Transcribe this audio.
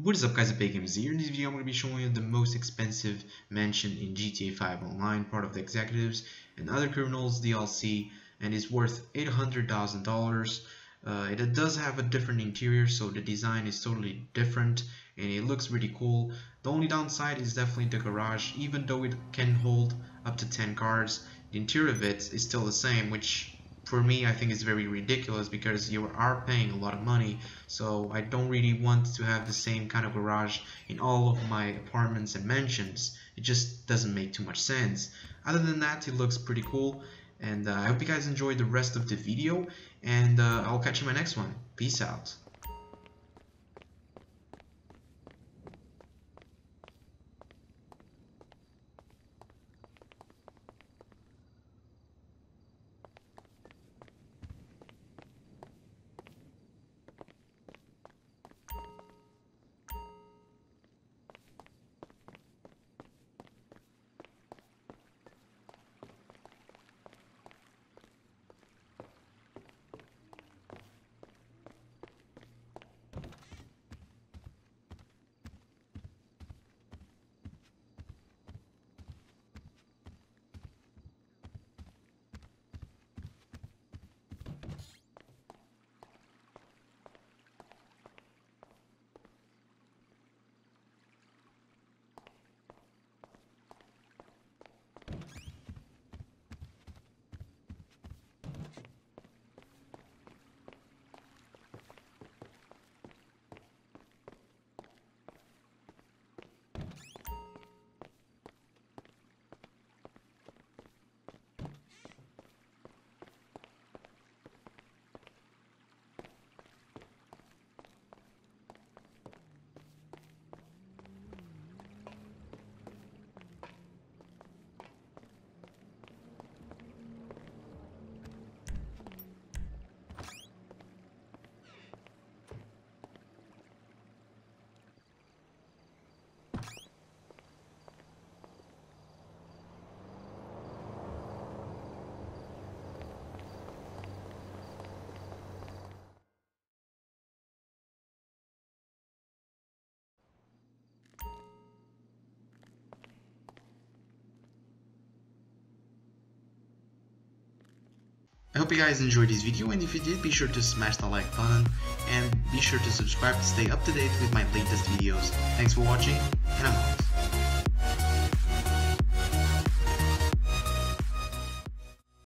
What is up guys, Big Games here. In this video I'm going to be showing you the most expensive mansion in GTA 5 Online, part of the Executives and Other Criminals DLC, and is worth $800,000. Uh, it does have a different interior, so the design is totally different, and it looks really cool. The only downside is definitely the garage, even though it can hold up to 10 cars, the interior of it is still the same, which for me I think it's very ridiculous because you are paying a lot of money. So I don't really want to have the same kind of garage in all of my apartments and mansions. It just doesn't make too much sense. Other than that it looks pretty cool. And uh, I hope you guys enjoyed the rest of the video. And uh, I'll catch you in my next one. Peace out I hope you guys enjoyed this video and if you did be sure to smash the like button and be sure to subscribe to stay up to date with my latest videos. Thanks for watching and I'm out.